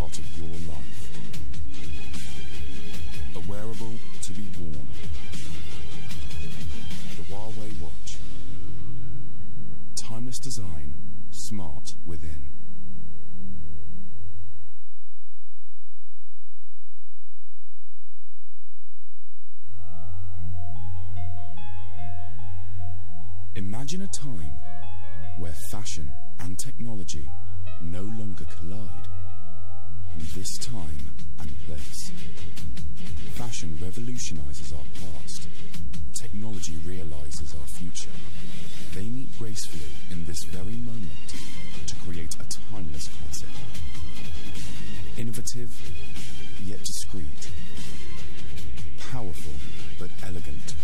part of your life. A wearable to be worn. The Huawei Watch. Timeless design, smart within. Imagine a time where fashion and technology no longer collide. This time and place, fashion revolutionizes our past. Technology realizes our future. They meet gracefully in this very moment to create a timeless classic. Innovative, yet discreet. Powerful, but elegant.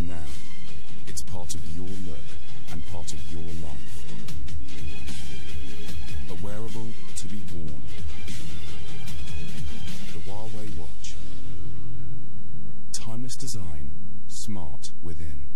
Now, it's part of your look and part of your life. Wearable to be worn. The Huawei Watch. Timeless design, smart within.